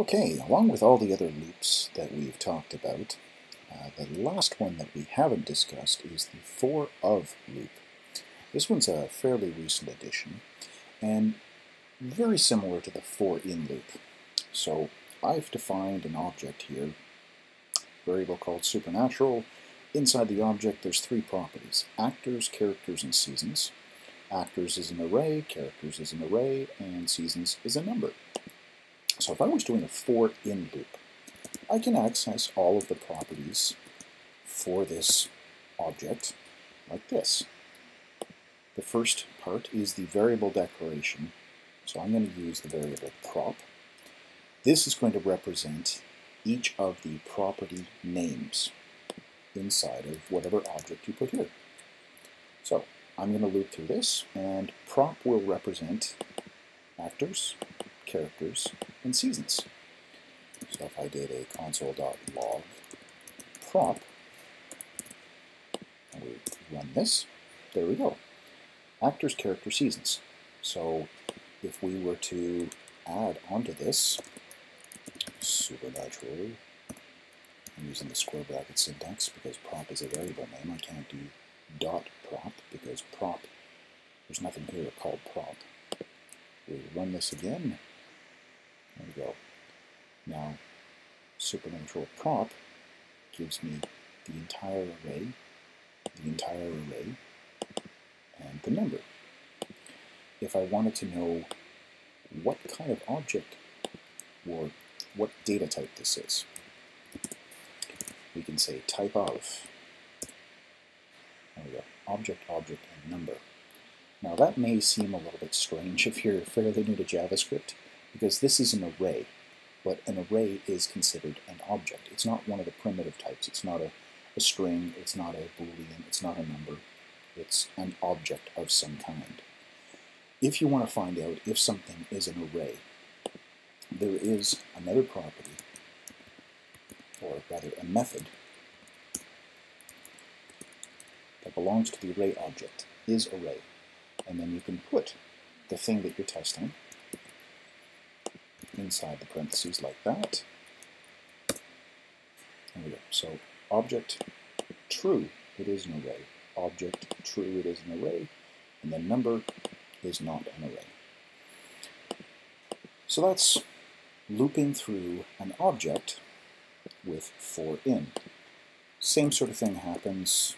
Okay, along with all the other loops that we've talked about, uh, the last one that we haven't discussed is the for of loop. This one's a fairly recent addition and very similar to the for in loop. So I've defined an object here, variable called supernatural. Inside the object there's three properties, actors, characters, and seasons. Actors is an array, characters is an array, and seasons is a number. So if I was doing a for in loop, I can access all of the properties for this object like this. The first part is the variable declaration. So I'm going to use the variable prop. This is going to represent each of the property names inside of whatever object you put here. So I'm going to loop through this, and prop will represent actors, characters, and seasons. So if I did a console.log prop, and we run this, there we go. Actors, character, seasons. So if we were to add onto this supernatural, I'm using the square bracket syntax because prop is a variable name. I can't do dot prop because prop, there's nothing here called prop. We run this again, there we go. Now, supernatural prop gives me the entire array, the entire array, and the number. If I wanted to know what kind of object or what data type this is, we can say type of, there we go, object, object, and number. Now that may seem a little bit strange if you're fairly new to JavaScript, because this is an array, but an array is considered an object. It's not one of the primitive types. It's not a, a string, it's not a boolean, it's not a number. It's an object of some kind. If you want to find out if something is an array, there is another property, or rather a method, that belongs to the array object, is array. And then you can put the thing that you're testing inside the parentheses like that. There we go. So object true, it is an array. Object true, it is an array. And then number is not an array. So that's looping through an object with for in. Same sort of thing happens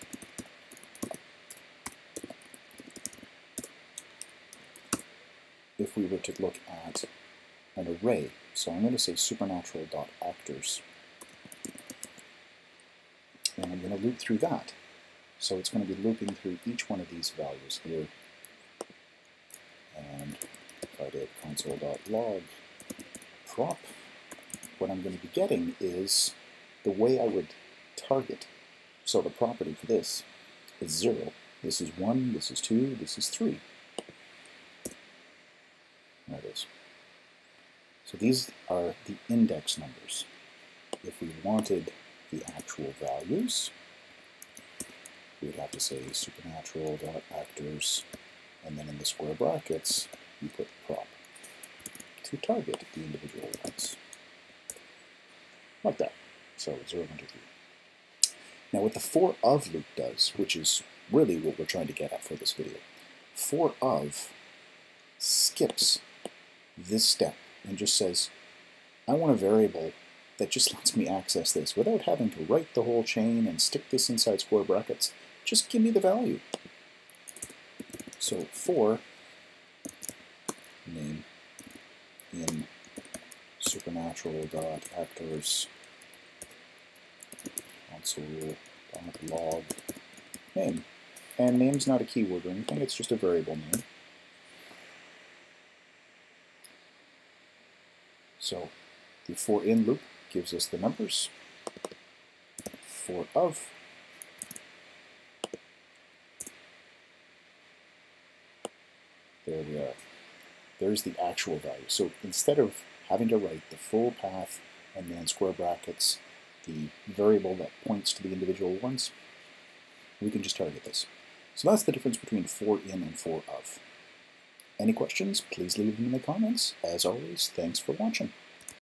if we were to look at an array. So I'm going to say supernatural.actors. And I'm going to loop through that. So it's going to be looping through each one of these values here. And if I did console.log prop, what I'm going to be getting is the way I would target. So the property for this is 0. This is 1, this is 2, this is 3. There it is. So these are the index numbers. If we wanted the actual values, we'd have to say supernatural.actors, and then in the square brackets, you put prop to target the individual ones. Like that. So 0, 1, 2, 3. Now what the for of loop does, which is really what we're trying to get at for this video, for of skips this step and just says, I want a variable that just lets me access this without having to write the whole chain and stick this inside square brackets. Just give me the value. So for name in supernatural dot actors console log name. And name's not a keyword or anything, it's just a variable name. So the for in loop gives us the numbers. For of there we are. There's the actual value. So instead of having to write the full path and then square brackets, the variable that points to the individual ones, we can just target this. So that's the difference between for in and for of. Any questions, please leave them in the comments. As always, thanks for watching.